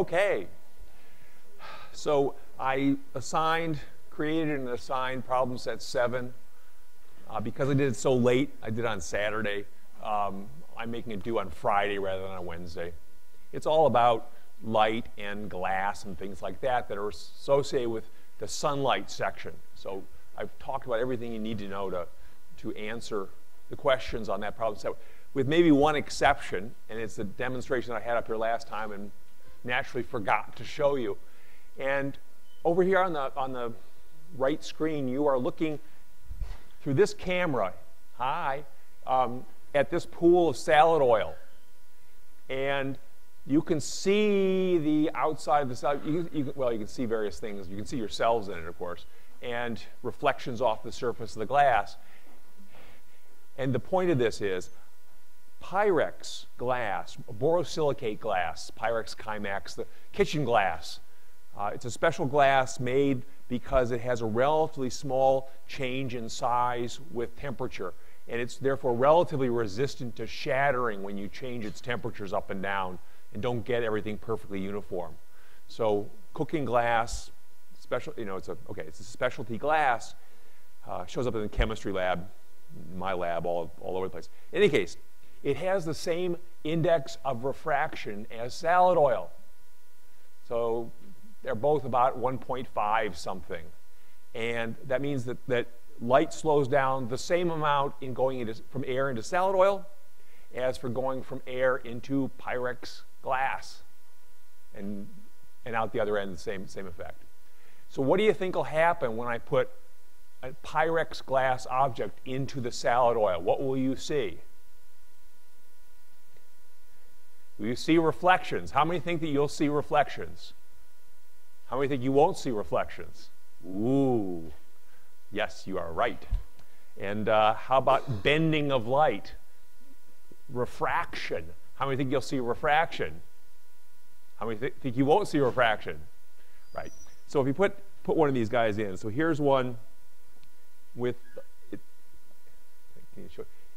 Okay. So I assigned, created and assigned problem set seven. Uh, because I did it so late, I did it on Saturday. Um, I'm making it due on Friday rather than on Wednesday. It's all about light and glass and things like that that are associated with the sunlight section. So I've talked about everything you need to know to, to answer the questions on that problem set, with maybe one exception, and it's the demonstration I had up here last time and naturally forgot to show you. And over here on the, on the right screen, you are looking through this camera, hi, um, at this pool of salad oil. And you can see the outside of the salad. You, you, well, you can see various things. You can see yourselves in it, of course, and reflections off the surface of the glass. And the point of this is Pyrex glass, borosilicate glass, Pyrex Kimax, the kitchen glass. Uh, it's a special glass made because it has a relatively small change in size with temperature. And it's therefore relatively resistant to shattering when you change its temperatures up and down and don't get everything perfectly uniform. So cooking glass, special, you know, it's a, okay, it's a specialty glass, uh, shows up in the chemistry lab, my lab, all, all over the place. In any case, it has the same index of refraction as salad oil. So they're both about 1.5 something. And that means that, that light slows down the same amount in going into, from air into salad oil as for going from air into Pyrex glass. And, and out the other end, the same, same effect. So what do you think will happen when I put a Pyrex glass object into the salad oil? What will you see? Will you see reflections? How many think that you'll see reflections? How many think you won't see reflections? Ooh, yes, you are right. And uh, how about bending of light? Refraction. How many think you'll see refraction? How many th think you won't see refraction? Right. So if you put, put one of these guys in, so here's one with, it,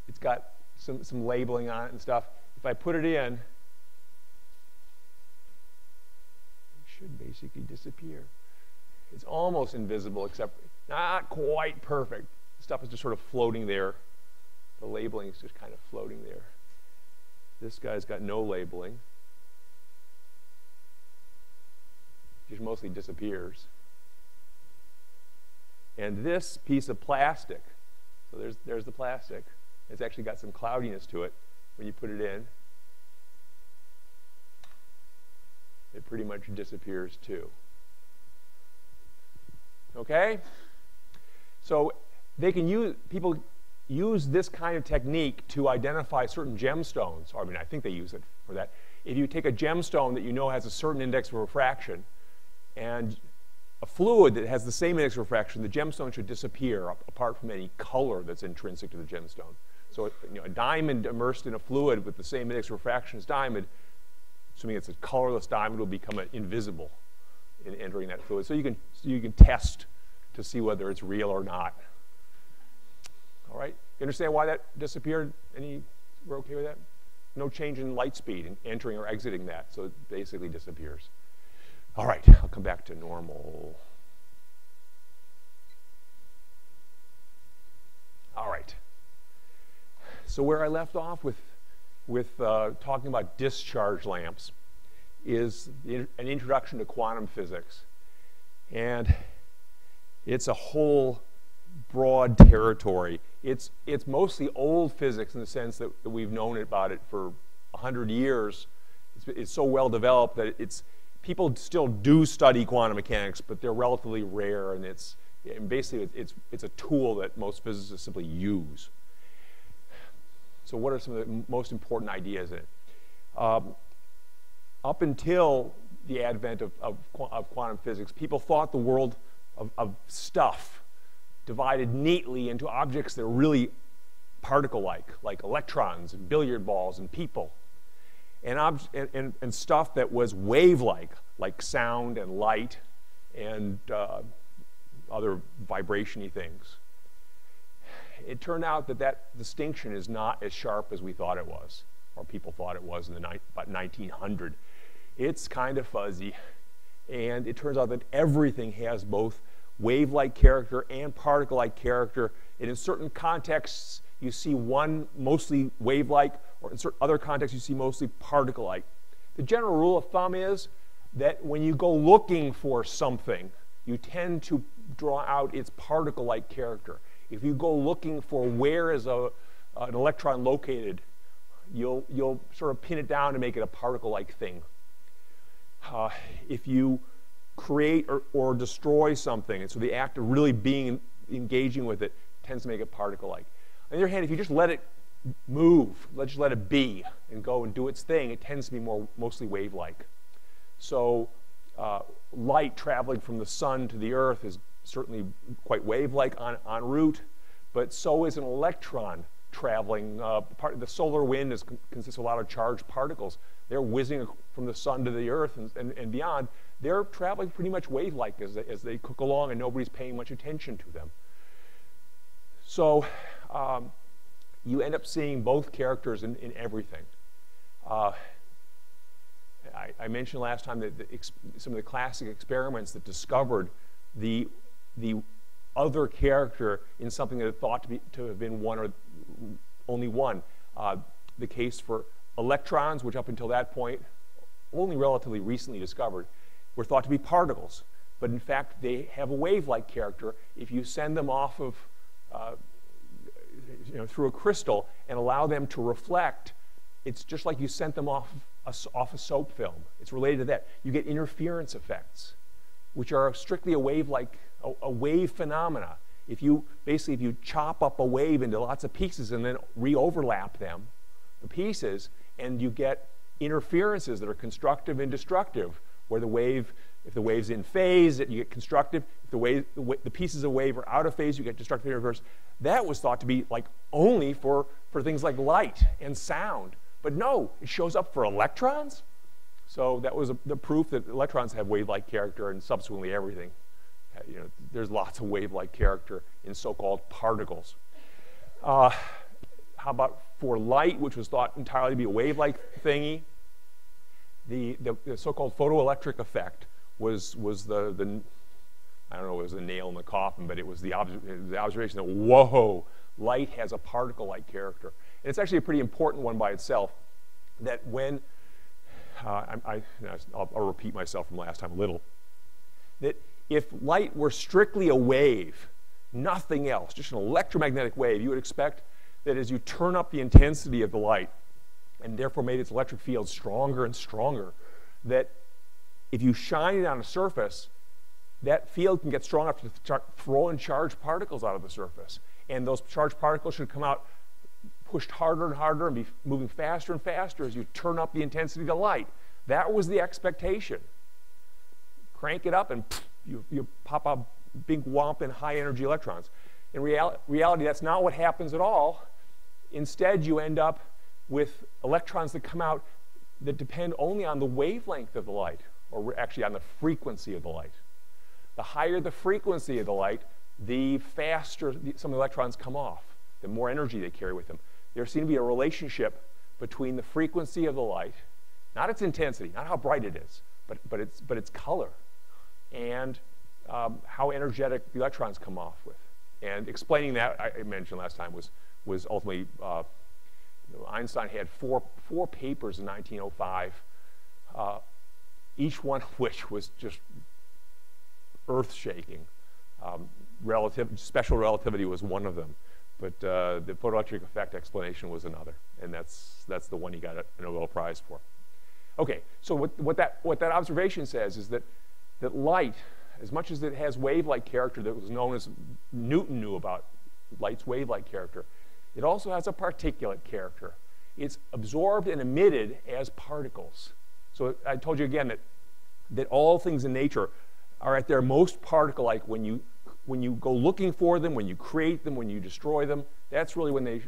it's got some, some labeling on it and stuff. If I put it in, should basically disappear. It's almost invisible, except not quite perfect. Stuff is just sort of floating there. The labeling is just kind of floating there. This guy's got no labeling. Just mostly disappears. And this piece of plastic, so there's, there's the plastic. It's actually got some cloudiness to it when you put it in. It pretty much disappears too. Okay? So they can use, people use this kind of technique to identify certain gemstones. I mean, I think they use it for that. If you take a gemstone that you know has a certain index of refraction and a fluid that has the same index of refraction, the gemstone should disappear apart from any color that's intrinsic to the gemstone. So you know, a diamond immersed in a fluid with the same index of refraction as diamond assuming it's a colorless diamond, will become invisible in entering that fluid. So you can, so you can test to see whether it's real or not. All right? You understand why that disappeared? Any, we're okay with that? No change in light speed in entering or exiting that, so it basically disappears. All right, I'll come back to normal. All right. So where I left off with with uh, talking about discharge lamps is an introduction to quantum physics. And it's a whole broad territory. It's, it's mostly old physics in the sense that, that we've known about it for 100 years. It's, it's so well developed that it's, people still do study quantum mechanics, but they're relatively rare, and it's and basically it's, it's a tool that most physicists simply use. So what are some of the most important ideas in it? Um, up until the advent of, of, of, quantum physics, people thought the world of, of stuff divided neatly into objects that are really particle-like, like electrons and billiard balls and people, and, and, and, and stuff that was wave-like, like sound and light and uh, other vibration-y things it turned out that that distinction is not as sharp as we thought it was, or people thought it was in the about 1900. it's kind of fuzzy. And it turns out that everything has both wave-like character and particle-like character. And in certain contexts, you see one mostly wave-like, or in certain other contexts, you see mostly particle-like. The general rule of thumb is that when you go looking for something, you tend to draw out its particle-like character. If you go looking for where is a, an electron located, you'll, you'll sort of pin it down to make it a particle-like thing. Uh, if you create or, or destroy something, and so the act of really being engaging with it tends to make it particle-like. On the other hand, if you just let it move, let's just let it be and go and do its thing, it tends to be more mostly wave-like. So uh, light traveling from the sun to the earth is certainly quite wave-like en, en route, but so is an electron traveling. Uh, part, the solar wind is, consists of a lot of charged particles. They're whizzing from the sun to the earth and, and, and beyond. They're traveling pretty much wave-like as as they cook along and nobody's paying much attention to them. So um, you end up seeing both characters in, in everything. Uh, I, I, mentioned last time that the, some of the classic experiments that discovered the, the other character in something that thought to, be, to have been one or only one. Uh, the case for electrons, which up until that point, only relatively recently discovered, were thought to be particles. But in fact, they have a wave-like character. If you send them off of, uh, you know, through a crystal and allow them to reflect, it's just like you sent them off a, off a soap film. It's related to that. You get interference effects, which are strictly a wave-like, a, a wave phenomena. If you basically if you chop up a wave into lots of pieces and then re-overlap them, the pieces, and you get interferences that are constructive and destructive, where the wave, if the wave's in phase, you get constructive. If the, wave, the, the pieces of wave are out of phase, you get destructive interference. That was thought to be like only for, for things like light and sound. But no, it shows up for electrons. So that was a, the proof that electrons have wave-like character and subsequently everything. You know, there's lots of wave-like character in so-called particles. Uh, how about for light, which was thought entirely to be a wave-like thingy? The, the, the so-called photoelectric effect was, was the, the, I don't know, it was a nail in the coffin, but it was the, the observation that, whoa, light has a particle-like character. And it's actually a pretty important one by itself, that when, uh, I, I, I'll, I'll repeat myself from last time a little, that if light were strictly a wave, nothing else, just an electromagnetic wave, you would expect that as you turn up the intensity of the light, and therefore made its electric field stronger and stronger, that if you shine it on a surface, that field can get strong enough to start throwing charged particles out of the surface. And those charged particles should come out pushed harder and harder and be moving faster and faster as you turn up the intensity of the light. That was the expectation. Crank it up and pff, you, you pop out big whomping high energy electrons. In real, reality, that's not what happens at all. Instead, you end up with electrons that come out that depend only on the wavelength of the light, or actually on the frequency of the light. The higher the frequency of the light, the faster some of the electrons come off, the more energy they carry with them. There seems to be a relationship between the frequency of the light, not its intensity, not how bright it is, but, but, its, but its color, and um, how energetic the electrons come off with. And explaining that, I mentioned last time, was, was ultimately, uh, you know, Einstein had four, four papers in 1905, uh, each one of which was just earth-shaking. Um, relative, special relativity was one of them. But uh, the photoelectric effect explanation was another, and that's, that's the one he got a Nobel Prize for. Okay, so what, what, that, what that observation says is that, that light, as much as it has wave-like character that was known as Newton knew about light's wave-like character, it also has a particulate character. It's absorbed and emitted as particles. So I told you again that, that all things in nature are at their most particle-like when you when you go looking for them, when you create them, when you destroy them, that's really when they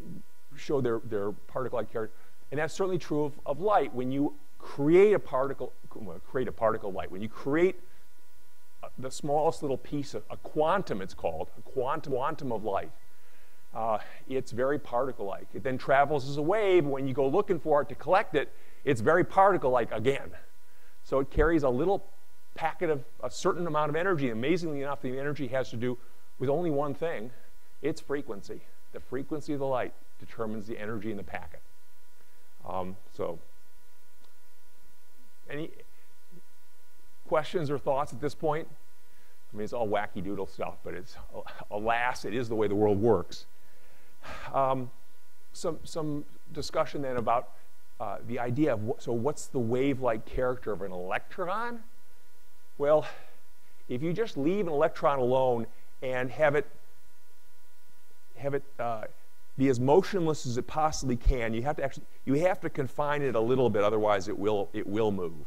show their, their particle-like character. And that's certainly true of, of light. When you create a particle, create a particle light, when you create the smallest little piece, of, a quantum it's called, a quantum, quantum of light, uh, it's very particle-like. It then travels as a wave. When you go looking for it to collect it, it's very particle-like again. So it carries a little packet of a certain amount of energy. Amazingly enough, the energy has to do with only one thing its frequency. The frequency of the light determines the energy in the packet. Um, so, any questions or thoughts at this point? I mean, it's all wacky doodle stuff, but it's, alas, it is the way the world works. Um, some, some discussion then about uh, the idea of, so what's the wave-like character of an electron? Well, if you just leave an electron alone and have it, have it uh, be as motionless as it possibly can, you have to actually, you have to confine it a little bit, otherwise it will, it will move.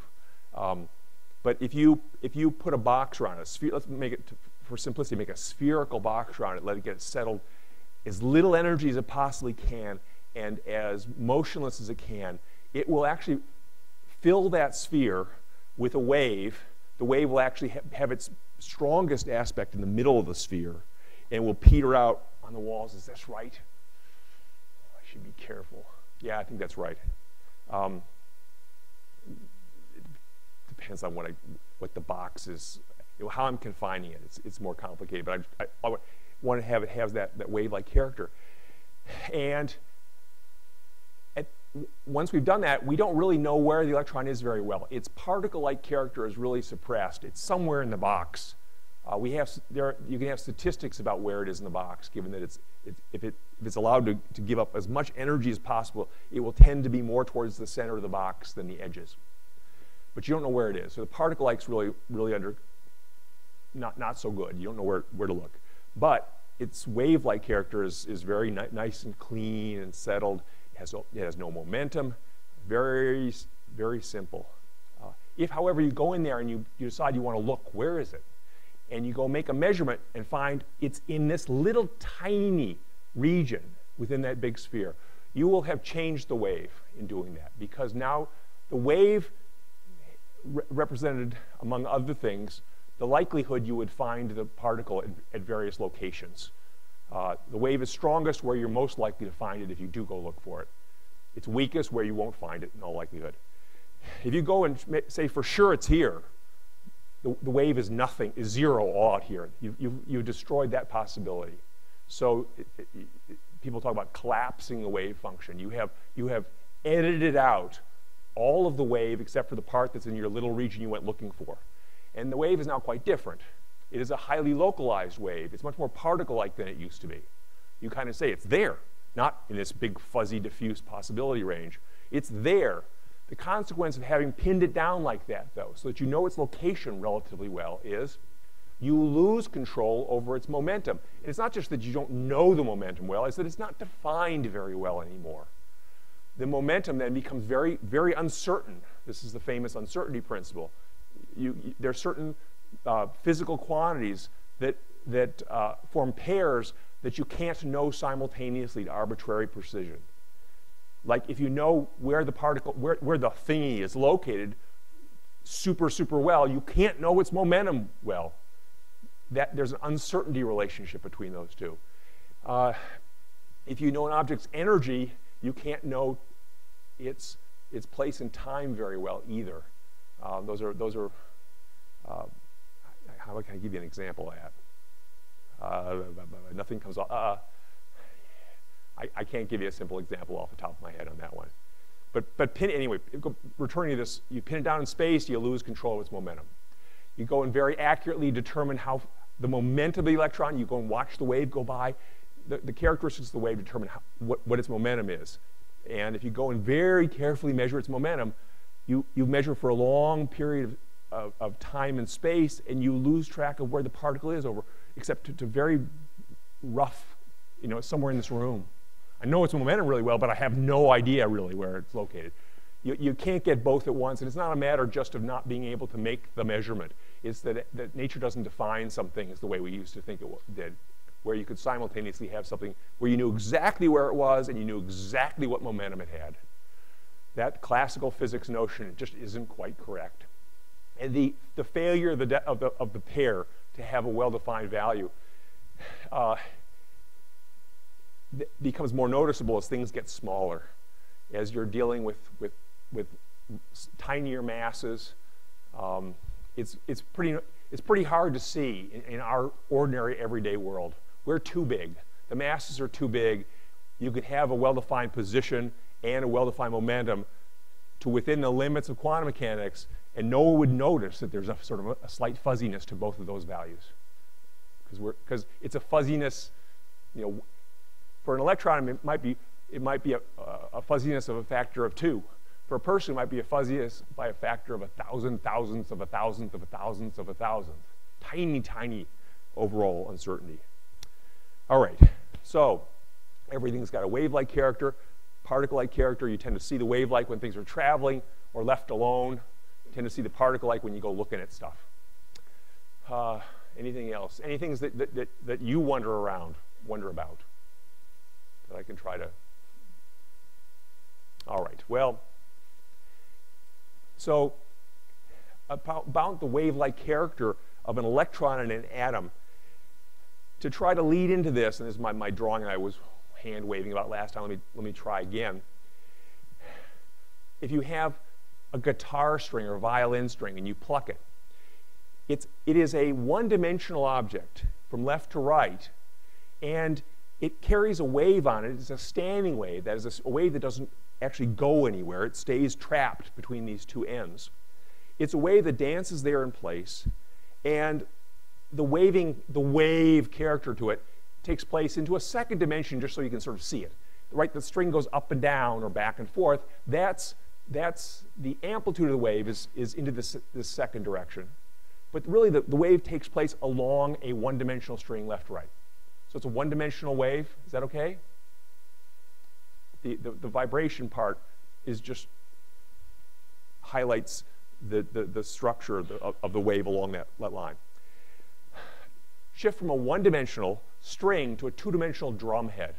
Um, but if you, if you put a box around it, sphere, let's make it, for simplicity, make a spherical box around it, let it get settled, as little energy as it possibly can, and as motionless as it can, it will actually fill that sphere with a wave. The wave will actually ha have its strongest aspect in the middle of the sphere and will peter out on the walls. Is this right? I should be careful. Yeah, I think that's right. Um, depends on what, I, what the box is, how I'm confining it. It's, it's more complicated, but I, I, I want to have it have that, that wave-like character. And at, once we've done that, we don't really know where the electron is very well. Its particle-like character is really suppressed. It's somewhere in the box. Uh, we have there. You can have statistics about where it is in the box, given that it's, it, if, it, if it's allowed to, to give up as much energy as possible, it will tend to be more towards the center of the box than the edges but you don't know where it is. So the particle like's really, really under, not, not so good. You don't know where, where to look. But its wave-like character is, is very ni nice and clean and settled. It has, it has no momentum. Very, very simple. Uh, if, however, you go in there and you, you decide you want to look, where is it? And you go make a measurement and find it's in this little tiny region within that big sphere, you will have changed the wave in doing that because now the wave re represented, among other things, the likelihood you would find the particle at, at various locations. Uh, the wave is strongest where you're most likely to find it if you do go look for it. It's weakest where you won't find it in all likelihood. If you go and say for sure it's here, the, the wave is nothing, is zero all out here. You, you, you destroyed that possibility. So it, it, it, people talk about collapsing the wave function. You have, you have edited out all of the wave except for the part that's in your little region you went looking for. And the wave is now quite different. It is a highly localized wave. It's much more particle-like than it used to be. You kind of say it's there, not in this big fuzzy diffuse possibility range. It's there. The consequence of having pinned it down like that, though, so that you know its location relatively well, is you lose control over its momentum. And it's not just that you don't know the momentum well, it's that it's not defined very well anymore the momentum then becomes very, very uncertain. This is the famous uncertainty principle. You, you, there are certain uh, physical quantities that, that uh, form pairs that you can't know simultaneously to arbitrary precision. Like if you know where the particle, where, where the thingy is located super, super well, you can't know its momentum well. That, there's an uncertainty relationship between those two. Uh, if you know an object's energy, you can't know its, its place in time very well either. Uh, those are, those are uh, how can I give you an example of that? Uh, nothing comes off. Uh, I, I, can't give you a simple example off the top of my head on that one. But, but pin, anyway, returning to this, you pin it down in space, you lose control of its momentum. You go and very accurately determine how the momentum of the electron, you go and watch the wave go by. The, the characteristics of the wave determine how, what, what its momentum is. And if you go and very carefully measure its momentum, you, you measure for a long period of, of, of time and space, and you lose track of where the particle is over, except to, to very rough, you know, somewhere in this room. I know its momentum really well, but I have no idea really where it's located. You, you can't get both at once, and it's not a matter just of not being able to make the measurement. It's that, that nature doesn't define some things the way we used to think it did where you could simultaneously have something where you knew exactly where it was and you knew exactly what momentum it had. That classical physics notion just isn't quite correct. And the, the failure of the, of, the, of the pair to have a well-defined value uh, becomes more noticeable as things get smaller. As you're dealing with, with, with tinier masses, Um, it's, it's, pretty, it's pretty hard to see in, in our ordinary everyday world. We're too big. The masses are too big. You could have a well-defined position and a well-defined momentum to within the limits of quantum mechanics, and no one would notice that there's a sort of a, a slight fuzziness to both of those values. Because it's a fuzziness, you know, for an electron, it might be, it might be a, a fuzziness of a factor of two. For a person, it might be a fuzziness by a factor of a thousand thousandths of a thousandth of a thousandth of a thousandth. Tiny, tiny overall uncertainty. All right, so everything's got a wave-like character, particle-like character. You tend to see the wave-like when things are traveling or left alone. You tend to see the particle-like when you go looking at stuff. Uh, anything else? Anything that, that, that, that you wonder around, wonder about? that I can try to. All right, well, so about the wave-like character of an electron and an atom, to try to lead into this, and this is my, my drawing I was hand waving about last time, let me, let me try again. If you have a guitar string or violin string and you pluck it, it's, it is a one-dimensional object from left to right, and it carries a wave on it. It's a standing wave. That is a wave that doesn't actually go anywhere. It stays trapped between these two ends. It's a wave that dances there in place, and the waving, the wave character to it takes place into a second dimension just so you can sort of see it. Right, the string goes up and down or back and forth. That's, that's the amplitude of the wave is, is into this, this second direction. But really, the, the wave takes place along a one-dimensional string left-right. So it's a one-dimensional wave. Is that okay? The, the, the, vibration part is just highlights the, the, the structure of the, of the wave along that, that line. Shift from a one-dimensional string to a two-dimensional drum head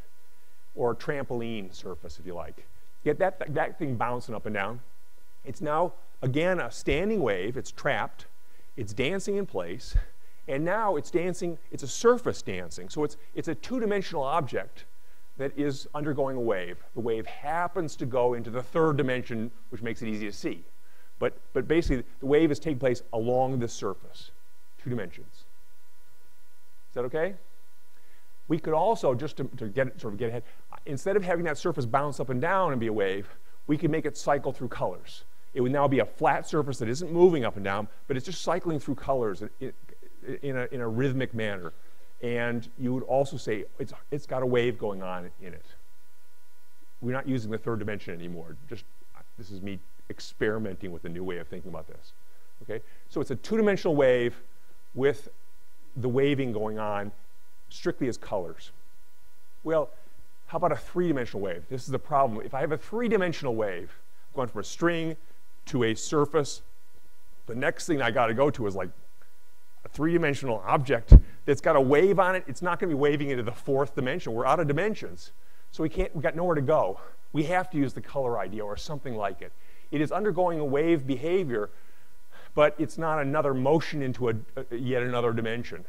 or a trampoline surface, if you like. Get that, that thing bouncing up and down. It's now, again, a standing wave. It's trapped. It's dancing in place. And now it's dancing, it's a surface dancing. So it's, it's a two-dimensional object that is undergoing a wave. The wave happens to go into the third dimension, which makes it easy to see. But, but basically, the wave is taking place along the surface, two dimensions. Is that okay? We could also, just to, to get sort of get ahead, instead of having that surface bounce up and down and be a wave, we could make it cycle through colors. It would now be a flat surface that isn't moving up and down, but it's just cycling through colors in a, in a rhythmic manner. And you would also say it's, it's got a wave going on in it. We're not using the third dimension anymore. Just this is me experimenting with a new way of thinking about this. Okay, so it's a two-dimensional wave with the waving going on strictly as colors. Well, how about a three-dimensional wave? This is the problem. If I have a three-dimensional wave going from a string to a surface, the next thing I got to go to is like a three-dimensional object that's got a wave on it, it's not going to be waving into the fourth dimension. We're out of dimensions. So we can't, we got nowhere to go. We have to use the color idea or something like it. It is undergoing a wave behavior, but it's not another motion into a, a yet another dimension.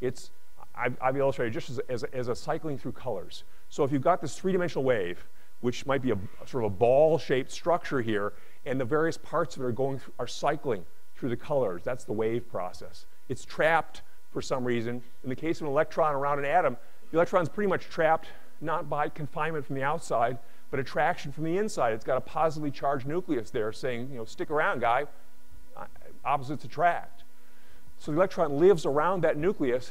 It's, I've, I've illustrated just as, as, as, a cycling through colors. So if you've got this three-dimensional wave, which might be a sort of a ball-shaped structure here, and the various parts of it are going through, are cycling through the colors, that's the wave process. It's trapped for some reason. In the case of an electron around an atom, the electron's pretty much trapped not by confinement from the outside, but attraction from the inside. It's got a positively charged nucleus there saying, you know, stick around, guy. Opposites attract. So the electron lives around that nucleus.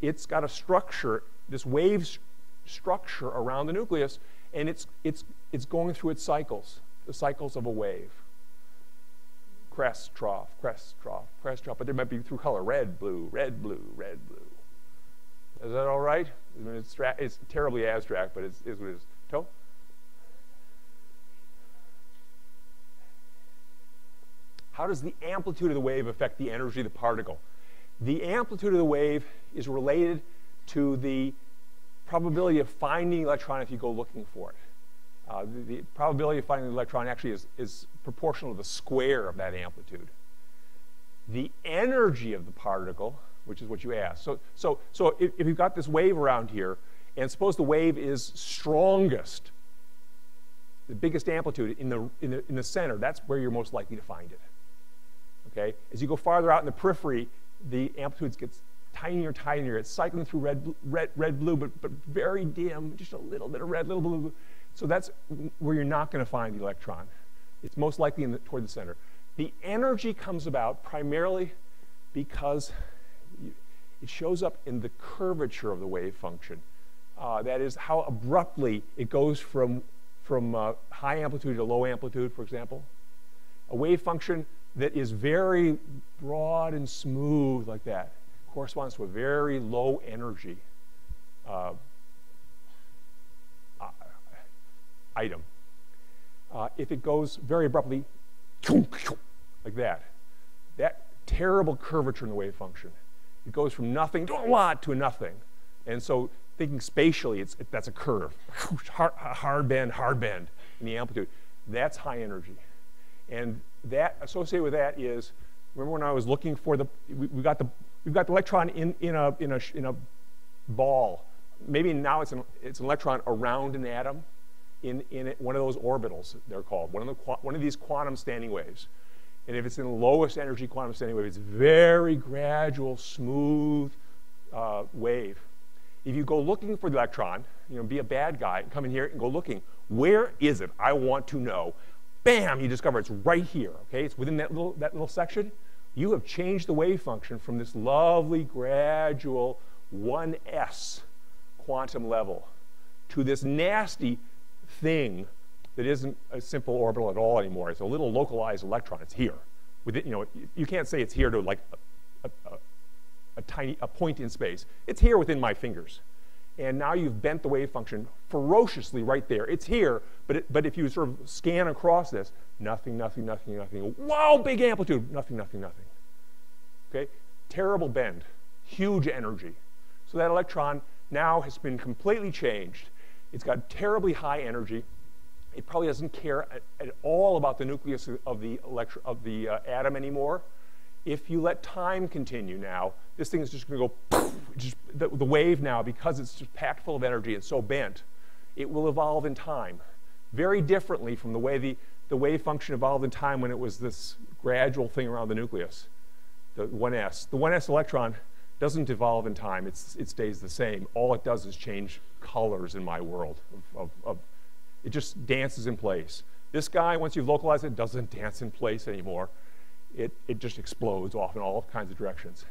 It's got a structure, this wave structure around the nucleus, and it's, it's, it's going through its cycles, the cycles of a wave crest, trough, crest, trough, crest, trough, but there might be through color, red, blue, red, blue, red, blue. Is that all right? I mean, it's, it's terribly abstract, but it's, it's what it is. Toe? How does the amplitude of the wave affect the energy of the particle? The amplitude of the wave is related to the probability of finding the electron if you go looking for it. Uh, the, the, probability of finding the electron actually is, is proportional to the square of that amplitude. The energy of the particle, which is what you asked. So, so, so if, if you've got this wave around here, and suppose the wave is strongest, the biggest amplitude in the, in the, in the center, that's where you're most likely to find it. Okay? As you go farther out in the periphery, the amplitudes gets tinier and tinier. It's cycling through red, red, red, blue, but, but very dim, just a little bit of red, little blue. So that's where you're not going to find the electron. It's most likely the, toward the center. The energy comes about primarily because it shows up in the curvature of the wave function. Uh, that is how abruptly it goes from, from uh, high amplitude to low amplitude, for example. A wave function that is very broad and smooth like that corresponds to a very low energy uh, uh item. Uh, if it goes very abruptly, like that, that terrible curvature in the wave function, it goes from nothing to a lot to a nothing. And so thinking spatially, it's, it, that's a curve. hard, hard bend, hard bend in the amplitude. That's high energy. And that associated with that is, remember when I was looking for the, we, we got the, we've got the electron in, in, a, in, a, in a ball. Maybe now it's an, it's an electron around an atom in, in one of those orbitals, they're called, one of, the, one of these quantum standing waves. And if it's in the lowest energy quantum standing wave, it's very gradual, smooth uh, wave. If you go looking for the electron, you know, be a bad guy, come in here and go looking. Where is it? I want to know. Bam, you discover it's right here, okay? It's within that little, that little section. You have changed the wave function from this lovely, gradual 1s quantum level to this nasty thing that isn't a simple orbital at all anymore. It's a little localized electron. It's here. With it, you know, you can't say it's here to like a, a, a tiny a point in space. It's here within my fingers. And now you've bent the wave function ferociously right there. It's here, but, it, but if you sort of scan across this, nothing, nothing, nothing, nothing. Wow, big amplitude, nothing, nothing, nothing. Okay? Terrible bend, huge energy. So that electron now has been completely changed. It's got terribly high energy. It probably doesn't care at, at all about the nucleus of the, of the uh, atom anymore. If you let time continue now, this thing is just going to go, poof, just, the, the wave now, because it's just packed full of energy and so bent, it will evolve in time. Very differently from the way the, the wave function evolved in time when it was this gradual thing around the nucleus, the 1s. The 1s electron doesn't evolve in time, it's, it stays the same. All it does is change colors in my world of, of, of it just dances in place. This guy, once you've localized it, doesn't dance in place anymore. It, it just explodes off in all kinds of directions.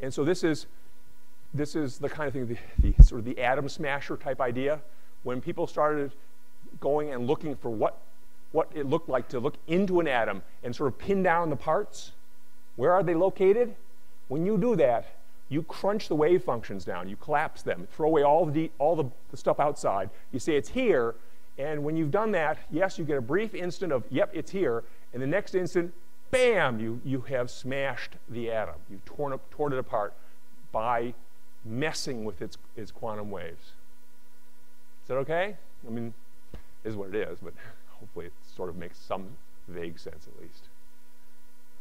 And so this is, this is the kind of thing, the, the sort of the atom smasher type idea. When people started going and looking for what, what it looked like to look into an atom and sort of pin down the parts, where are they located? When you do that, you crunch the wave functions down, you collapse them, throw away all the, all the, the stuff outside. You say it's here, and when you've done that, yes, you get a brief instant of, yep, it's here. And the next instant, bam, you, you have smashed the atom. You've torn, up, torn it apart by messing with its, its quantum waves. Is that okay? I mean, is what it is, but hopefully it sort of makes some vague sense at least.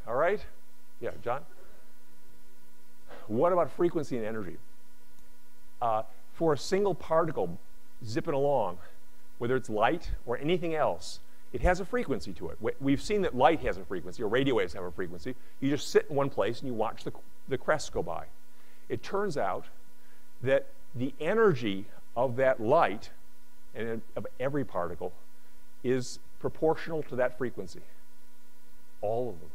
All right? Yeah, John? What about frequency and energy? Uh, for a single particle zipping along, whether it's light or anything else, it has a frequency to it. We've seen that light has a frequency, or radio waves have a frequency. You just sit in one place and you watch the, the crests go by. It turns out that the energy of that light, and of every particle, is proportional to that frequency. All of them.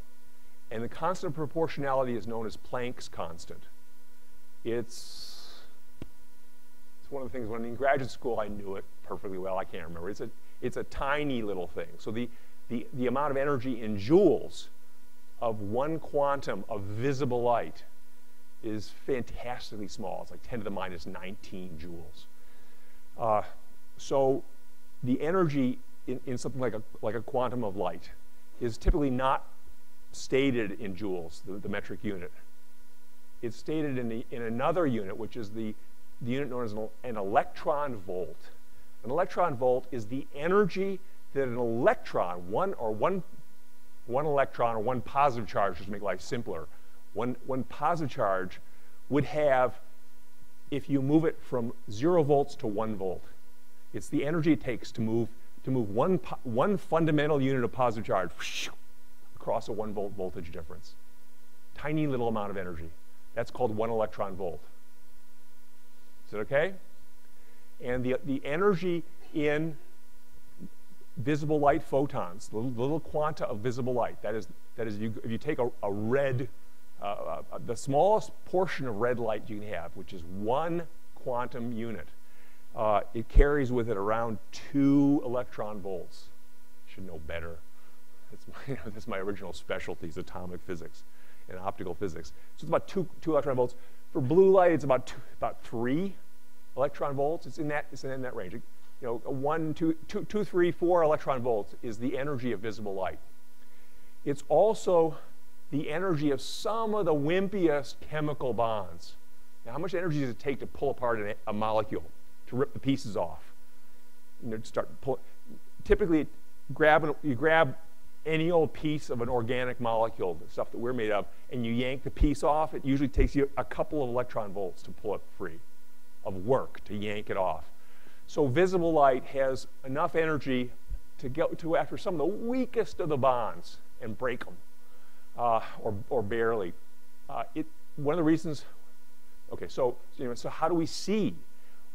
And the constant of proportionality is known as Planck's constant. It's one of the things when in graduate school I knew it perfectly well. I can't remember. It's a, it's a tiny little thing. So the, the, the amount of energy in joules of one quantum of visible light is fantastically small. It's like 10 to the minus 19 joules. Uh, so the energy in, in something like a, like a quantum of light is typically not stated in joules, the, the metric unit. It's stated in, the, in another unit, which is the the unit known as an electron volt. An electron volt is the energy that an electron, one or one, one electron or one positive charge, just to make life simpler, one, one positive charge would have if you move it from zero volts to one volt. It's the energy it takes to move, to move one, one fundamental unit of positive charge across a one volt voltage difference. tiny little amount of energy. That's called one electron volt. Is it okay? And the, the energy in visible light photons, the little, little quanta of visible light, that is, that is you, if you take a, a red, uh, uh, the smallest portion of red light you can have, which is one quantum unit, uh, it carries with it around two electron volts. Should know better. That's my, that's my original specialty is atomic physics and optical physics. So it's about two, two electron volts. For blue light, it's about two, about three electron volts. It's in that, it's in that range. You know, one, two, two, two, three, four electron volts is the energy of visible light. It's also the energy of some of the wimpiest chemical bonds. Now, how much energy does it take to pull apart a, a molecule, to rip the pieces off? You know, start pull, typically, grab an, you grab any old piece of an organic molecule, the stuff that we're made of, and you yank the piece off, it usually takes you a couple of electron volts to pull it free of work to yank it off. So visible light has enough energy to go to after some of the weakest of the bonds and break them, uh, or, or barely. Uh, it, one of the reasons, okay, so, know, so how do we see?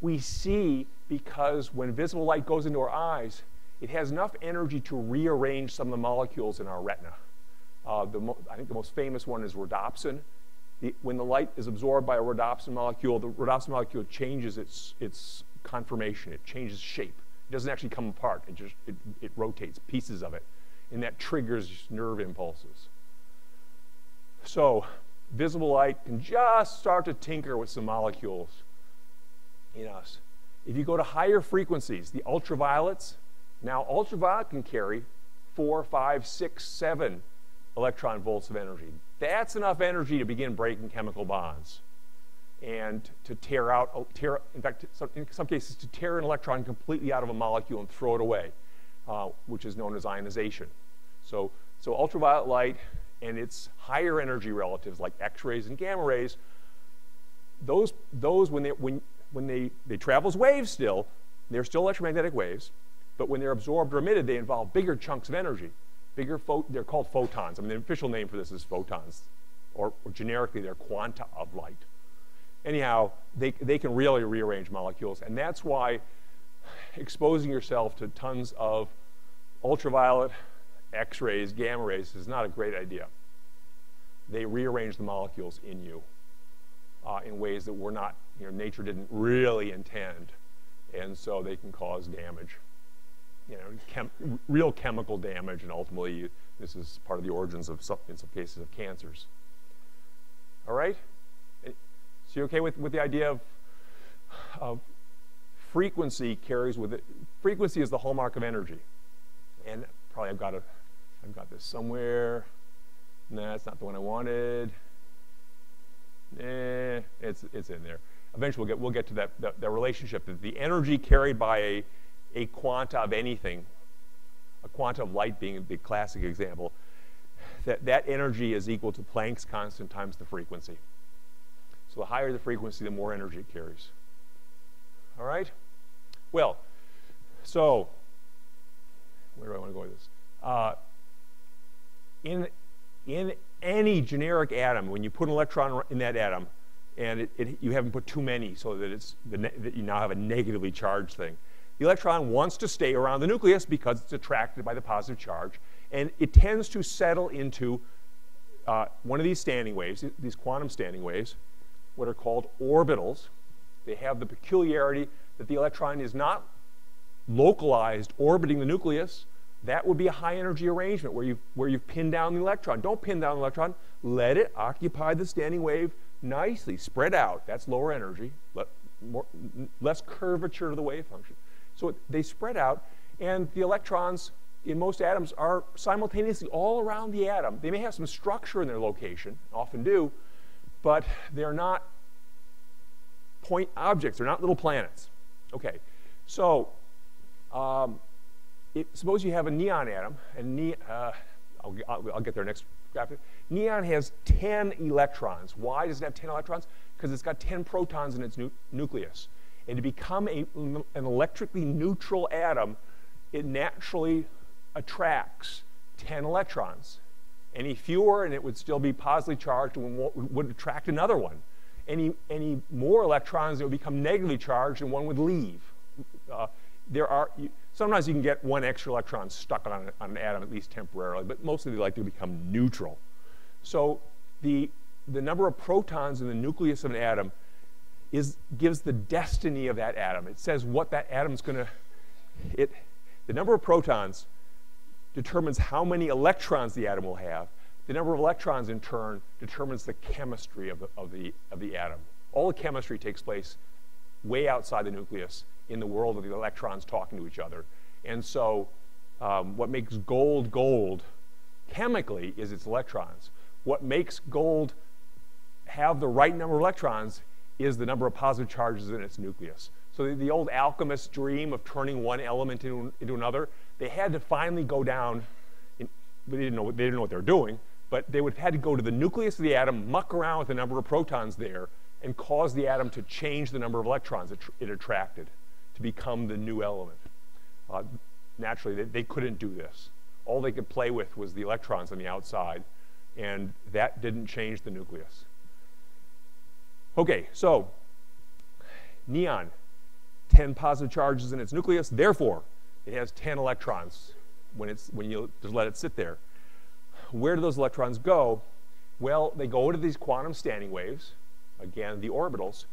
We see because when visible light goes into our eyes, it has enough energy to rearrange some of the molecules in our retina. Uh, I think the most famous one is rhodopsin. The, when the light is absorbed by a rhodopsin molecule, the rhodopsin molecule changes its, its conformation. It changes shape. It doesn't actually come apart. It just it, it rotates pieces of it, and that triggers nerve impulses. So visible light can just start to tinker with some molecules in us. If you go to higher frequencies, the ultraviolets, now, ultraviolet can carry four, five, six, seven electron volts of energy. That's enough energy to begin breaking chemical bonds and to tear out, uh, tear, in fact, in some cases, to tear an electron completely out of a molecule and throw it away, uh, which is known as ionization. So, so ultraviolet light and its higher energy relatives like X-rays and gamma rays, those, those when, they, when, when they, they travel as waves still, they're still electromagnetic waves, but when they're absorbed or emitted, they involve bigger chunks of energy. Bigger they're called photons. I mean, the official name for this is photons, or, or generically, they're quanta of light. Anyhow, they, they can really rearrange molecules, and that's why exposing yourself to tons of ultraviolet, X-rays, gamma rays is not a great idea. They rearrange the molecules in you uh, in ways that were not, you know, nature didn't really intend, and so they can cause damage you know, chem real chemical damage, and ultimately you, this is part of the origins of some, in some cases of cancers. All right? Eh, so you okay with, with the idea of, of frequency carries with it? Frequency is the hallmark of energy. And probably I've got, a, I've got this somewhere. No, nah, that's not the one I wanted. Eh, it's, it's in there. Eventually we'll get, we'll get to that, that, that relationship, that the energy carried by a a quanta of anything, a quanta of light being the classic example, that, that energy is equal to Planck's constant times the frequency. So the higher the frequency, the more energy it carries. All right? Well, so where do I want to go with this? Uh, in, in any generic atom, when you put an electron in that atom, and it, it, you haven't put too many so that, it's the that you now have a negatively charged thing, the electron wants to stay around the nucleus because it's attracted by the positive charge, and it tends to settle into uh, one of these standing waves, these quantum standing waves, what are called orbitals. They have the peculiarity that the electron is not localized orbiting the nucleus. That would be a high energy arrangement where you've, where you've pinned down the electron. Don't pin down the electron. Let it occupy the standing wave nicely, spread out. That's lower energy, less curvature to the wave function. So they spread out, and the electrons in most atoms are simultaneously all around the atom. They may have some structure in their location, often do, but they're not point objects. They're not little planets. Okay, so um, it, suppose you have a neon atom, and ne uh, I'll, I'll, I'll, get there next graphic. Neon has 10 electrons. Why does it have 10 electrons? Because it's got 10 protons in its nu nucleus. And to become a, an electrically neutral atom, it naturally attracts 10 electrons. Any fewer, and it would still be positively charged and would attract another one. Any, any more electrons, it would become negatively charged and one would leave. Uh, there are, sometimes you can get one extra electron stuck on, on an atom, at least temporarily, but mostly they like to become neutral. So the, the number of protons in the nucleus of an atom is, gives the destiny of that atom. It says what that atom's going to, it, the number of protons determines how many electrons the atom will have. The number of electrons, in turn, determines the chemistry of the, of the, of the atom. All the chemistry takes place way outside the nucleus in the world of the electrons talking to each other. And so um, what makes gold gold chemically is its electrons. What makes gold have the right number of electrons is the number of positive charges in its nucleus. So the, the old alchemist's dream of turning one element into, into another, they had to finally go down, in, they, didn't know, they didn't know what they were doing, but they would have had to go to the nucleus of the atom, muck around with the number of protons there, and cause the atom to change the number of electrons it, it attracted to become the new element. Uh, naturally, they, they couldn't do this. All they could play with was the electrons on the outside, and that didn't change the nucleus. Okay, so neon, 10 positive charges in its nucleus, therefore it has 10 electrons when, it's, when you just let it sit there. Where do those electrons go? Well, they go to these quantum standing waves, again, the orbitals,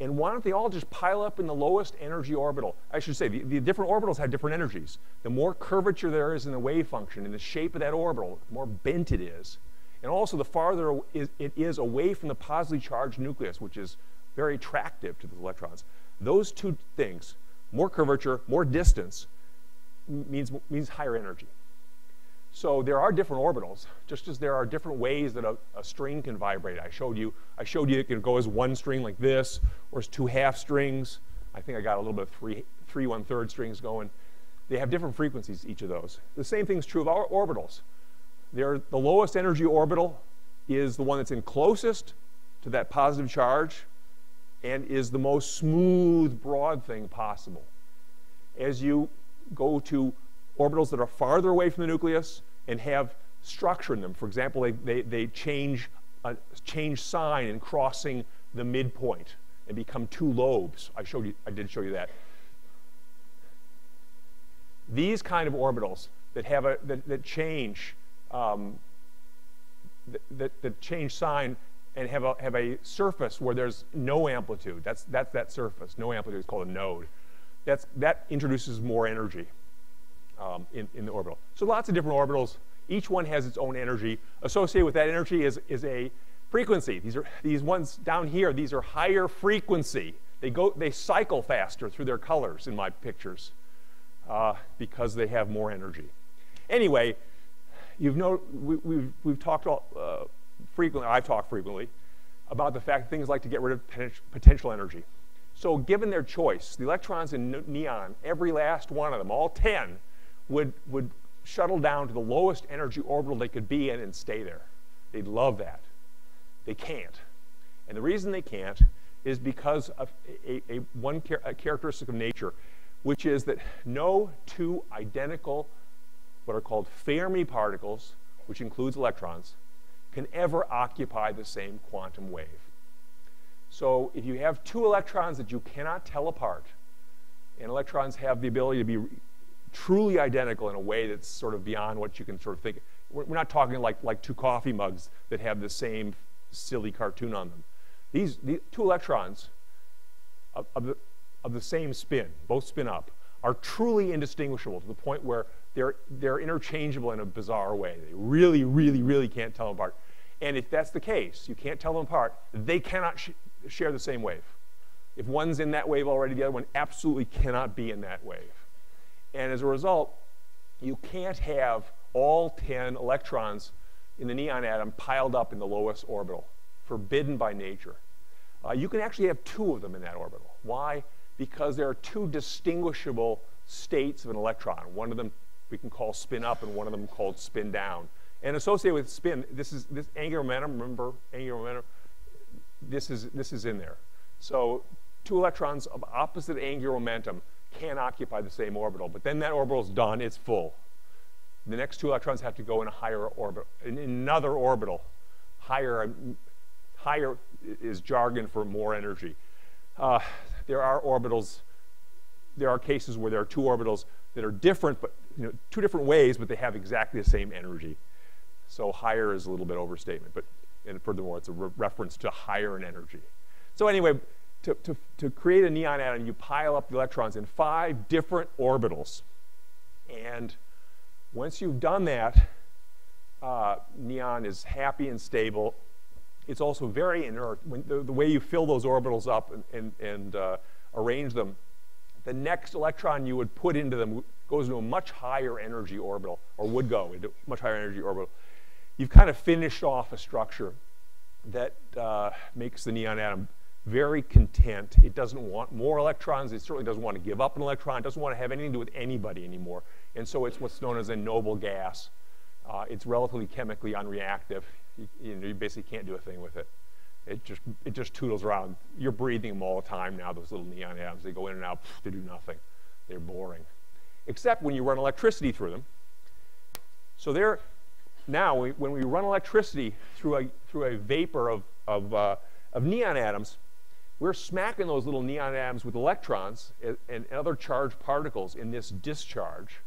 and why don't they all just pile up in the lowest energy orbital? I should say, the, the, different orbitals have different energies. The more curvature there is in the wave function, in the shape of that orbital, the more bent it is, and also, the farther it is away from the positively charged nucleus, which is very attractive to the electrons. Those two things, more curvature, more distance, means, means higher energy. So there are different orbitals, just as there are different ways that a, a, string can vibrate. I showed you, I showed you it can go as one string like this, or as two half strings. I think I got a little bit of three, three one-third strings going. They have different frequencies, each of those. The same thing is true of our orbitals. There, the lowest energy orbital is the one that's in closest to that positive charge and is the most smooth, broad thing possible. As you go to orbitals that are farther away from the nucleus and have structure in them, for example, they, they, they change, uh, change sign in crossing the midpoint and become two lobes. I showed you, I did show you that. These kind of orbitals that have a, that, that change um, that, change sign and have a, have a surface where there's no amplitude. That's, that's that surface. No amplitude is called a node. That's, that introduces more energy um, in, in the orbital. So lots of different orbitals. Each one has its own energy. Associated with that energy is, is a frequency. These, are, these ones down here, these are higher frequency. They, go, they cycle faster through their colors in my pictures uh, because they have more energy. Anyway, You've know, we, have we've, we've talked all, uh, frequently, I've talked frequently, about the fact that things like to get rid of potential energy. So given their choice, the electrons in neon, every last one of them, all 10, would, would shuttle down to the lowest energy orbital they could be in and stay there. They'd love that. They can't. And the reason they can't is because of a, a, a one char a characteristic of nature, which is that no two identical what are called Fermi particles, which includes electrons, can ever occupy the same quantum wave. So if you have two electrons that you cannot tell apart, and electrons have the ability to be truly identical in a way that's sort of beyond what you can sort of think. We're not talking like, like two coffee mugs that have the same silly cartoon on them. These, these two electrons of, of, the, of the same spin, both spin up, are truly indistinguishable to the point where they're, they're interchangeable in a bizarre way. They really, really, really can't tell them apart. And if that's the case, you can't tell them apart, they cannot sh share the same wave. If one's in that wave already, the other one absolutely cannot be in that wave. And as a result, you can't have all 10 electrons in the neon atom piled up in the lowest orbital, forbidden by nature. Uh, you can actually have two of them in that orbital. Why? Because there are two distinguishable states of an electron. One of them we can call spin up and one of them called spin down. And associated with spin, this is this angular momentum, remember angular momentum, this is, this is in there. So two electrons of opposite angular momentum can occupy the same orbital, but then that orbital is done, it's full. The next two electrons have to go in a higher orbit, in another orbital. Higher, higher is jargon for more energy. Uh, there are orbitals, there are cases where there are two orbitals that are different, but you know, two different ways, but they have exactly the same energy. So higher is a little bit overstatement, but and furthermore, it's a re reference to higher in energy. So anyway, to, to, to create a neon atom, you pile up the electrons in five different orbitals. And once you've done that, uh, neon is happy and stable. It's also very inert. When the, the way you fill those orbitals up and, and, and uh, arrange them, the next electron you would put into them goes into a much higher energy orbital, or would go into a much higher energy orbital. You've kind of finished off a structure that uh, makes the neon atom very content. It doesn't want more electrons. It certainly doesn't want to give up an electron. It doesn't want to have anything to do with anybody anymore. And so it's what's known as a noble gas. Uh, it's relatively chemically unreactive. You, you, know, you basically can't do a thing with it. It just, it just toodles around. You're breathing them all the time now, those little neon atoms. They go in and out, they do nothing. They're boring. Except when you run electricity through them. So they're, now, when we run electricity through a, through a vapor of, of, uh, of neon atoms, we're smacking those little neon atoms with electrons and, and, other charged particles in this discharge.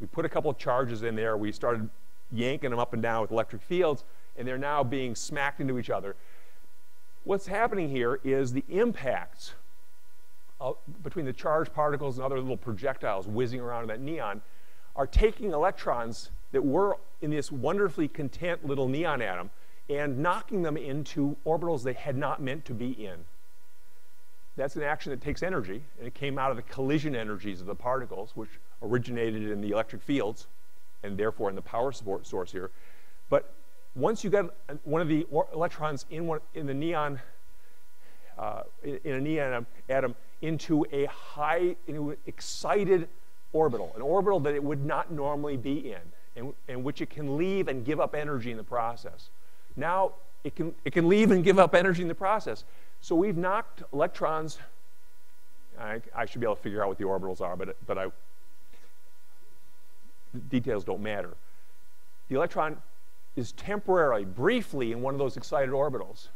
We put a couple of charges in there. We started yanking them up and down with electric fields, and they're now being smacked into each other. What's happening here is the impacts of, between the charged particles and other little projectiles whizzing around in that neon are taking electrons that were in this wonderfully content little neon atom and knocking them into orbitals they had not meant to be in. That's an action that takes energy, and it came out of the collision energies of the particles, which originated in the electric fields, and therefore in the power support source here. But once you get one of the electrons in, one, in the neon, uh, in, a neon atom into a high, into an excited orbital, an orbital that it would not normally be in, and, and which it can leave and give up energy in the process. Now it can, it can leave and give up energy in the process. So we've knocked electrons, I, I, should be able to figure out what the orbitals are, but, but I, details don't matter. The electron is temporarily, briefly in one of those excited orbitals.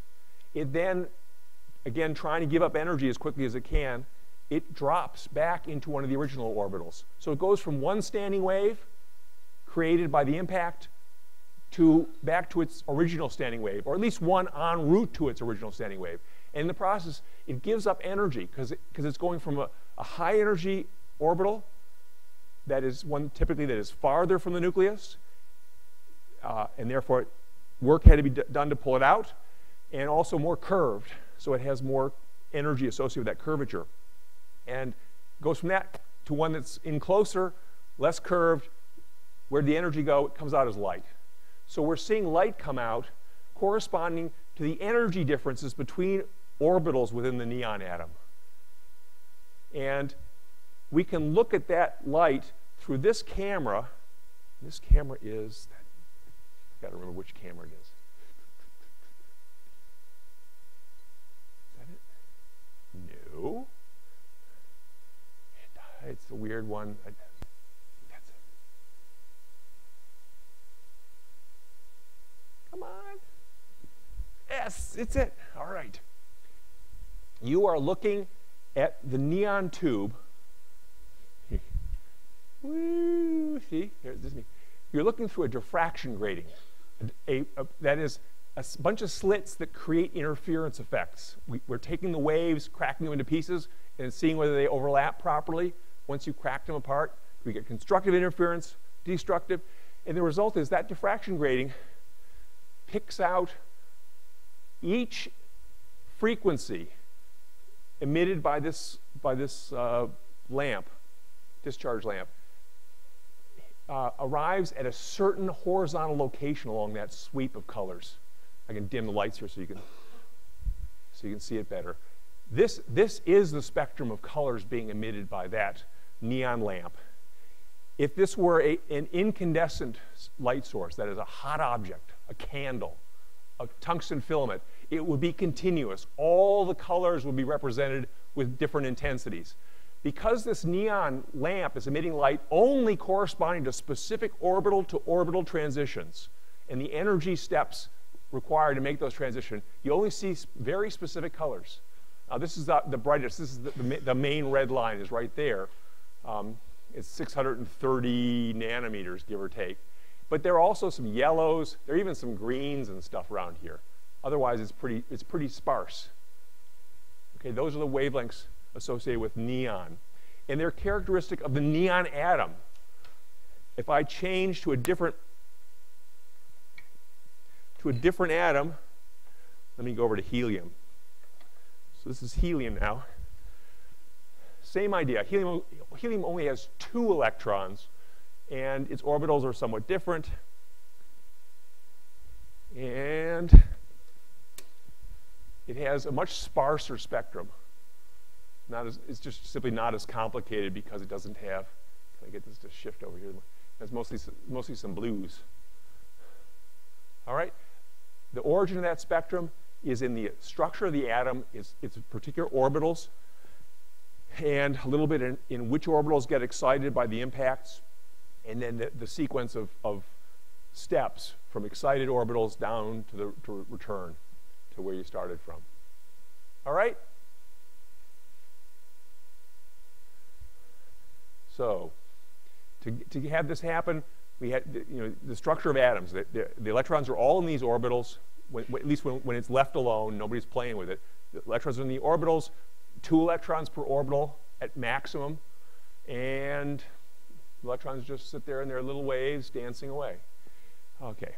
It then, again, trying to give up energy as quickly as it can, it drops back into one of the original orbitals. So it goes from one standing wave created by the impact to back to its original standing wave, or at least one en route to its original standing wave. And in the process, it gives up energy because it, it's going from a, a high energy orbital that is one typically that is farther from the nucleus, uh, and therefore work had to be done to pull it out, and also more curved, so it has more energy associated with that curvature. And goes from that to one that's in closer, less curved, where the energy go, it comes out as light. So we're seeing light come out corresponding to the energy differences between orbitals within the neon atom. And we can look at that light through this camera. This camera is, got to remember which camera it is. Is that it? No. Uh, it's a weird one. That's it. Come on. Yes, it's it. All right you are looking at the neon tube. Woo, see, here's this me. You're looking through a diffraction grating. A, a, that is a bunch of slits that create interference effects. We, are taking the waves, cracking them into pieces, and seeing whether they overlap properly. Once you crack them apart, we get constructive interference, destructive, and the result is that diffraction grating picks out each frequency emitted by this, by this uh, lamp, discharge lamp, uh, arrives at a certain horizontal location along that sweep of colors. I can dim the lights here so you can, so you can see it better. This, this is the spectrum of colors being emitted by that neon lamp. If this were a, an incandescent light source, that is a hot object, a candle, a tungsten filament, it would be continuous. All the colors would be represented with different intensities. Because this neon lamp is emitting light only corresponding to specific orbital to orbital transitions and the energy steps required to make those transitions, you only see very specific colors. Now, this is the, the brightest. This is the, the, the, main red line is right there. Um, it's 630 nanometers, give or take. But there are also some yellows. There are even some greens and stuff around here. Otherwise, it's pretty, it's pretty sparse. Okay, those are the wavelengths associated with neon. And they're characteristic of the neon atom. If I change to a different to a different atom, let me go over to helium. So this is helium now. Same idea. Helium, helium only has two electrons, and its orbitals are somewhat different. And it has a much sparser spectrum. Not as, it's just simply not as complicated because it doesn't have, can I get this to shift over here? It has mostly, mostly some blues. All right? The origin of that spectrum is in the structure of the atom, it's, its particular orbitals, and a little bit in, in, which orbitals get excited by the impacts, and then the, the sequence of, of, steps from excited orbitals down to the to return to where you started from. All right? So, to, to have this happen, we had, you know, the structure of atoms, the, the, the electrons are all in these orbitals, when, at least when, when it's left alone, nobody's playing with it. The electrons are in the orbitals, two electrons per orbital at maximum, and electrons just sit there in their little waves dancing away. Okay.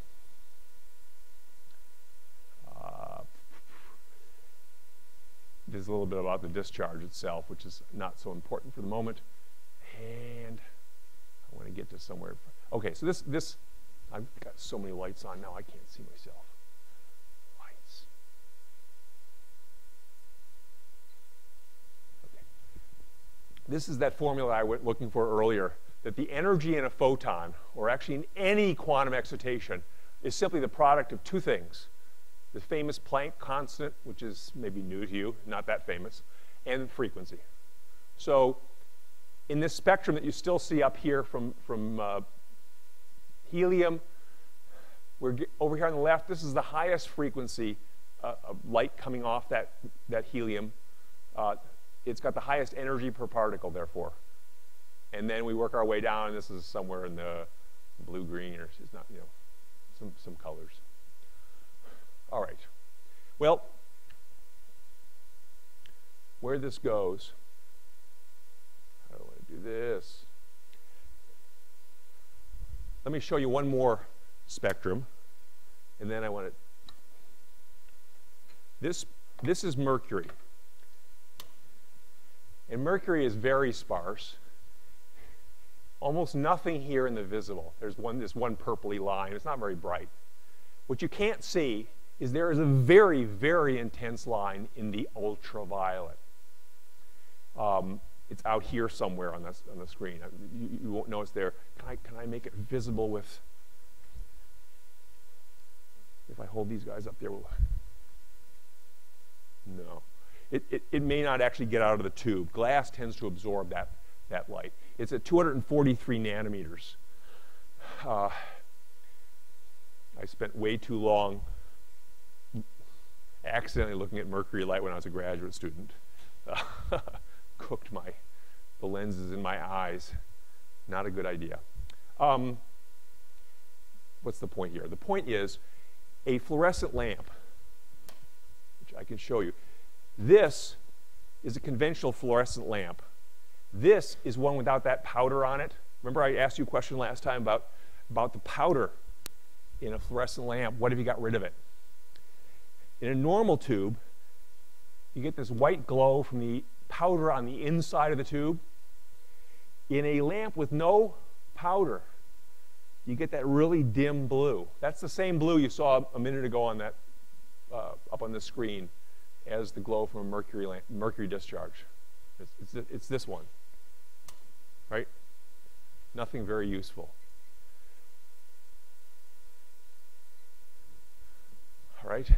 Uh, there's a little bit about the discharge itself, which is not so important for the moment. To get to somewhere. Okay, so this, this, I've got so many lights on now, I can't see myself. Lights. Okay. This is that formula I went looking for earlier, that the energy in a photon, or actually in any quantum excitation, is simply the product of two things. The famous Planck constant, which is maybe new to you, not that famous, and frequency. So in this spectrum that you still see up here from, from uh, helium, we're over here on the left, this is the highest frequency uh, of light coming off that, that helium. Uh, it's got the highest energy per particle, therefore. And then we work our way down, this is somewhere in the blue-green, or it's not, you know, some, some colors. All right. Well, where this goes do this. Let me show you one more spectrum, and then I want to. This, this is Mercury. And Mercury is very sparse. Almost nothing here in the visible. There's one, this one purpley line. It's not very bright. What you can't see is there is a very, very intense line in the ultraviolet. Um, it's out here somewhere on, this, on the screen. You, you won't know it's there. Can I, can I make it visible with, if I hold these guys up there, will, no. It, it, it may not actually get out of the tube. Glass tends to absorb that, that light. It's at 243 nanometers. Uh, I spent way too long accidentally looking at mercury light when I was a graduate student. Cooked my, the lenses in my eyes. Not a good idea. Um, what's the point here? The point is a fluorescent lamp, which I can show you. This is a conventional fluorescent lamp. This is one without that powder on it. Remember I asked you a question last time about, about the powder in a fluorescent lamp. What have you got rid of it? In a normal tube, you get this white glow from the powder on the inside of the tube. In a lamp with no powder, you get that really dim blue. That's the same blue you saw a minute ago on that, uh, up on the screen as the glow from a mercury, lamp, mercury discharge. It's, it's, it's this one, right? Nothing very useful. All right?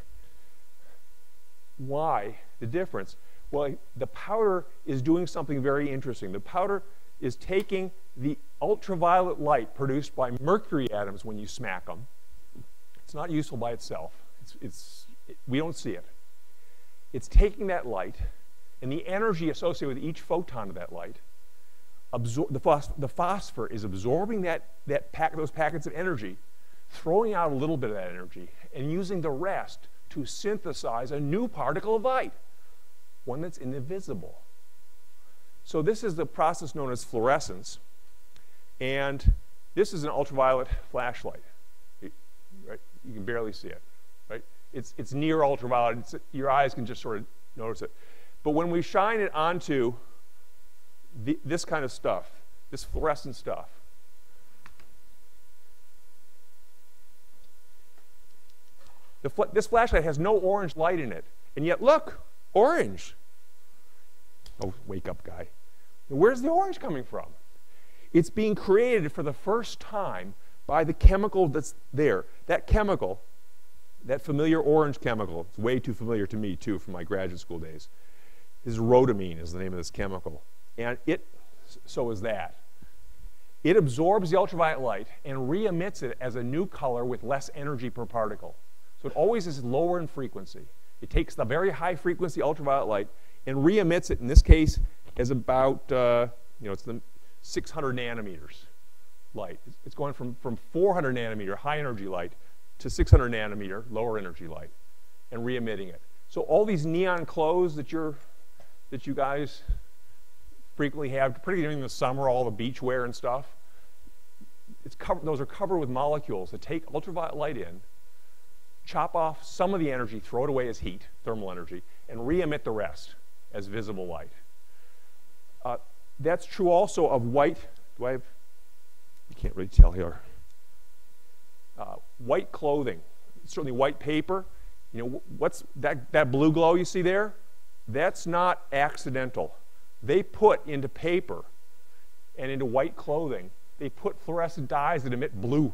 Why the difference? Well, the powder is doing something very interesting. The powder is taking the ultraviolet light produced by mercury atoms when you smack them. It's not useful by itself. It's, it's, it, we don't see it. It's taking that light and the energy associated with each photon of that light. Absor- the, phos- the phosphor is absorbing that, that pack, those packets of energy, throwing out a little bit of that energy, and using the rest to synthesize a new particle of light, one that's invisible. So this is the process known as fluorescence. And this is an ultraviolet flashlight. right? You can barely see it. Right? It's, it's near ultraviolet. It's, your eyes can just sort of notice it. But when we shine it onto the, this kind of stuff, this fluorescent stuff, fl this flashlight has no orange light in it. And yet, look, orange. Oh, wake up, guy. Where's the orange coming from? It's being created for the first time by the chemical that's there. That chemical, that familiar orange chemical, it's way too familiar to me, too, from my graduate school days, is rhodamine, is the name of this chemical. And it, so is that. It absorbs the ultraviolet light and re-emits it as a new color with less energy per particle. So it always is lower in frequency. It takes the very high frequency ultraviolet light and re-emits it, in this case, as about, uh, you know, it's the 600 nanometers light. It's going from, from 400 nanometer high energy light to 600 nanometer lower energy light and re-emitting it. So all these neon clothes that you're that you guys frequently have, particularly in the summer, all the beach wear and stuff, it's covered, those are covered with molecules that take ultraviolet light in, chop off some of the energy, throw it away as heat, thermal energy, and re-emit the rest as visible light. Uh, that's true also of white. Do I have? You can't really tell here. Uh, white clothing, certainly white paper. You know what's that? That blue glow you see there? That's not accidental. They put into paper and into white clothing. They put fluorescent dyes that emit blue,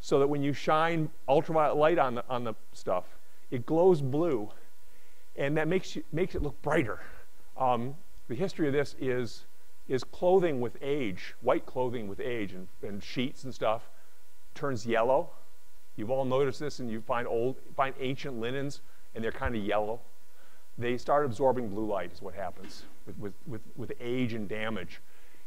so that when you shine ultraviolet light on the on the stuff, it glows blue, and that makes you, makes it look brighter. Um, the history of this is, is clothing with age, white clothing with age, and, and sheets and stuff turns yellow. You've all noticed this, and you find old, find ancient linens, and they're kind of yellow. They start absorbing blue light, is what happens with, with, with, with age and damage.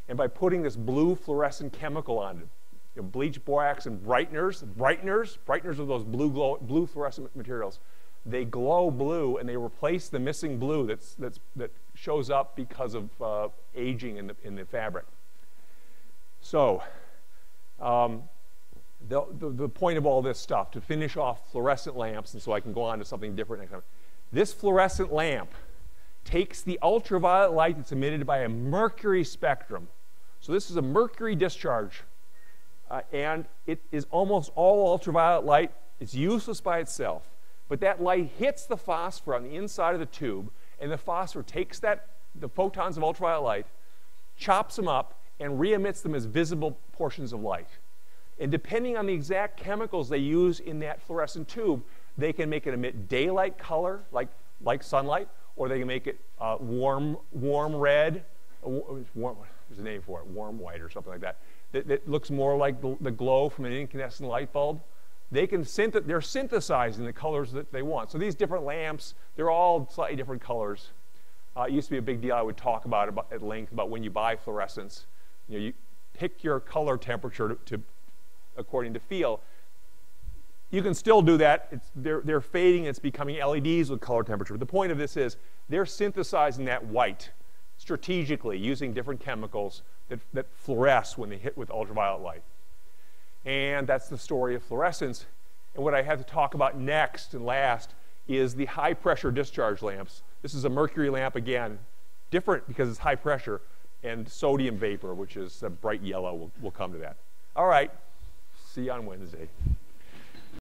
And by putting this blue fluorescent chemical on it, you know, bleach, borax, and brighteners, brighteners, brighteners of those blue, glow, blue fluorescent materials, they glow blue and they replace the missing blue that's, that's, that shows up because of uh, aging in the, in the fabric. So, um, the, the, the, point of all this stuff, to finish off fluorescent lamps, and so I can go on to something different next time. This fluorescent lamp takes the ultraviolet light that's emitted by a mercury spectrum. So this is a mercury discharge, uh, and it is almost all ultraviolet light. It's useless by itself. But that light hits the phosphor on the inside of the tube, and the phosphor takes that, the photons of ultraviolet light, chops them up, and re-emits them as visible portions of light. And depending on the exact chemicals they use in that fluorescent tube, they can make it emit daylight color, like, like sunlight, or they can make it uh, warm, warm red, uh, warm, there's a name for it, warm white or something like that, that, that looks more like the, the glow from an incandescent light bulb they can synth- they're synthesizing the colors that they want. So these different lamps, they're all slightly different colors. Uh, it used to be a big deal. I would talk about it at length about when you buy fluorescents. You know, you pick your color temperature to, to according to feel. You can still do that. It's, they're, they're fading. It's becoming LEDs with color temperature. But the point of this is they're synthesizing that white strategically using different chemicals that, that fluoresce when they hit with ultraviolet light. And that's the story of fluorescence. And what I have to talk about next and last is the high pressure discharge lamps. This is a mercury lamp again, different because it's high pressure, and sodium vapor, which is a bright yellow. We'll, we'll come to that. All right, see you on Wednesday.